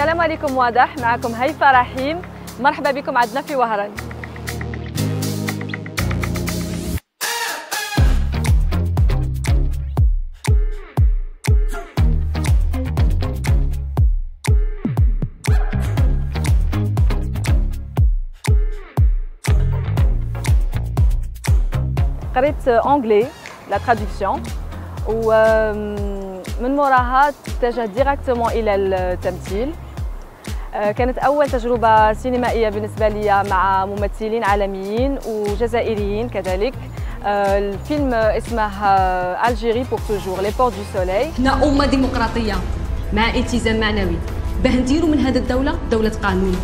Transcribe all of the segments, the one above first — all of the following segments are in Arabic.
السلام عليكم واضح معكم هيفا رحيم. مرحبا بكم عندنا في وهران. قريت anglais la traduction ومن موراها اتجه directement إلى التمثيل. كانت أول تجربة سينمائية بالنسبة لي مع ممثلين عالميين وجزائريين كذلك. آه، الفيلم اسمه Algérie pour toujours les portes du soleil حنا أمة ديمقراطية مع التزام معنوي. باه نديروا من هذه الدولة؟ دولة قانون.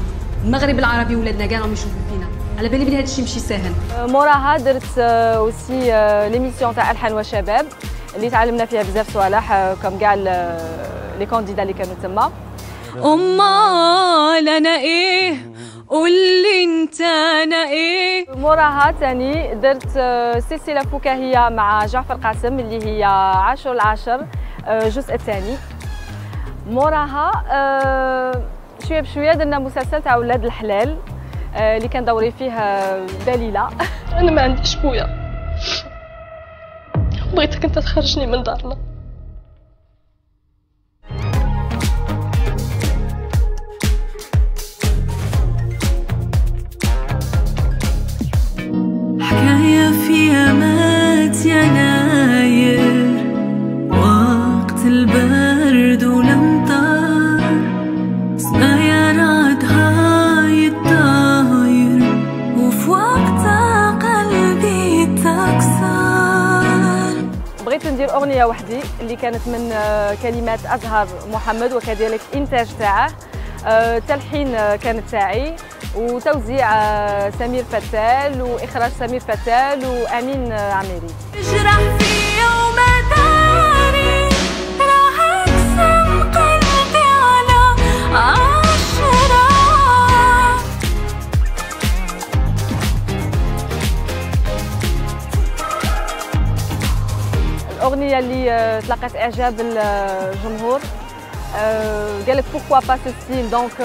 المغرب العربي ولادنا كاع راهم يشوفوا فينا. على بالي بلي هذا الشيء ماشي ساهل. آه، موراها درت aussi l'émission تاع ألحان وشباب اللي تعلمنا فيها بزاف صوالح comme كاع les candidats اللي كانوا تما. أمال أنا إيه؟ قول لي أنت أنا إيه؟ موراها تاني درت سلسلة فكاهية مع جعفر قاسم اللي هي عاشر العاشر الجزء الثاني. موراها شوية بشوية درنا مسلسل تاع ولاد الحلال اللي كان دوري فيه دليلة. أنا ما عنديش بويا. بغيتك أنت تخرجني من دارنا. بغيت ندير أغنية وحدي اللي كانت من كلمات أزهر محمد وكذلك إنتاج تاعه. تلحين كانت تاعي وتوزيع سمير فتال وإخراج سمير فتال وأمين عميري. الاغنيه اللي تلقت إعجاب الجمهور. قال لك pourquoi pas style donc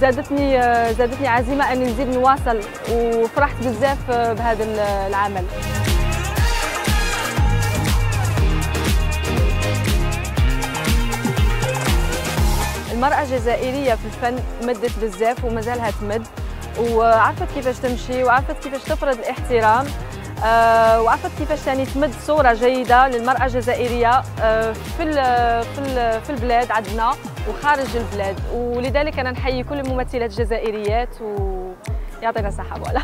زادتني زادتني عزيمه إني نزيد نواصل وفرحت بزاف بهذا العمل. المرأة الجزائرية في الفن مدت بزاف ومازالها تمد وعرفت كيفاش تمشي وعرفت كيفاش تفرض الاحترام. آه وعرفت كيفاش ثاني تمد صورة جيدة للمرأة الجزائرية آه في ال في ال في البلاد عندنا وخارج البلاد. ولذلك أنا نحيي كل الممثلات الجزائريات ويعطينا الصحة فوالا.